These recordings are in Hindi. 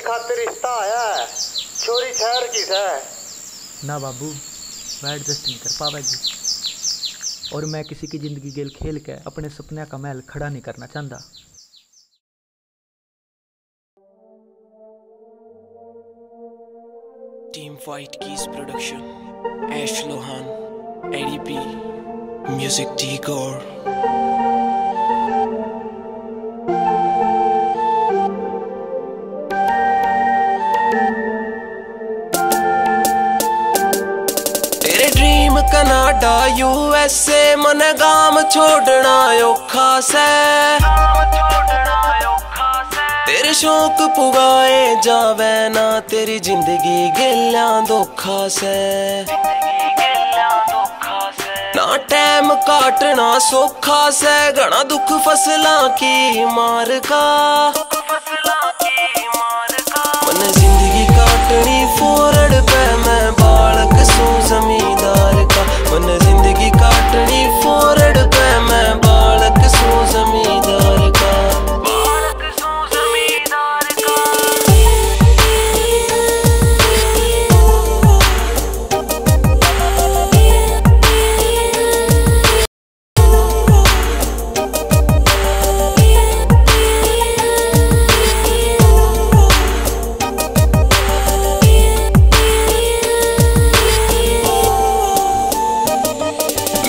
खातिर रिश्ता आया है छोरी शहर की है ना बाबू मैं एडजस्ट नहीं कर पावेगी और मैं किसी की ज़िंदगी गेल खेल के अपने सपने का महल खड़ा नहीं करना चाहता Team White Keys Production, Ash Lohan, ADP, Music Decor. तेरे कनाडा यूएसए मन गाम छोड़ना औखा से तेरे शौक पुगाए जावे ना तेरी ज़िंदगी गेल्या धोखा से ना टैम काटना सौखा से घना दुख फसला की मार का मन ज़िंदगी काटनी फोरड़ पे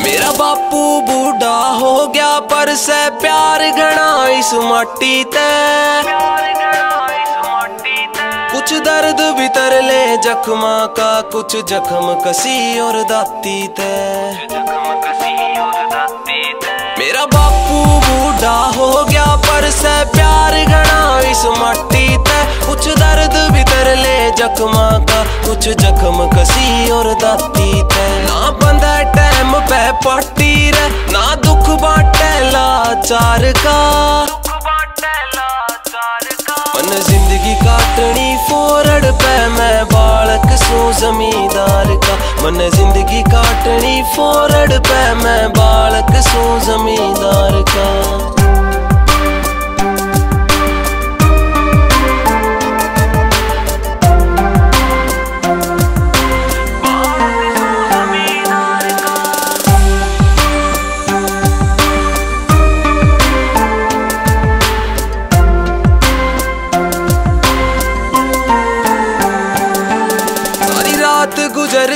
मेरा बापू बूढ़ा हो गया, पर से प्यार घना इस माटी ते। कुछ दर्द भीतर ले जख्मा का, कुछ जख्म कसी और दाती ते। मेरा बापू बूढ़ा हो गया, पर से प्यार घना इस माटी ते। कुछ दर्द भीतर ले जख्मा का, कुछ जख्म कसी और दाती ते। ना बंदा पे पट्टी रे। ना दुख बाटे लाचार का। मन ज़िंदगी काटनी फोरड़ पे मैं बालक सू जमींदार का। मन ज़िंदगी काटनी फोरड़ पे मैं बालक सू जमींदार का।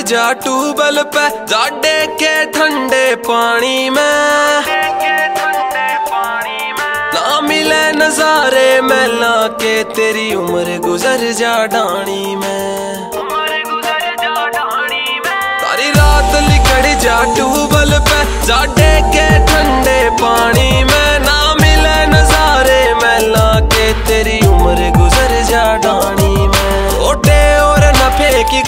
जा ट्यूबल पे, जाडे के ठंडे पानी में। ना मिले नजारे मैला के, तेरी उम्र गुजर जा डानी में। तारी रात लिखड़ जा ट्यूबल पे, जाडे के ठंडे पानी में। मैला उम्र गुजर जा में। और नफे की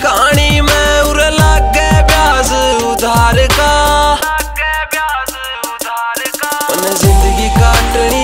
ज़िंदगी काटनी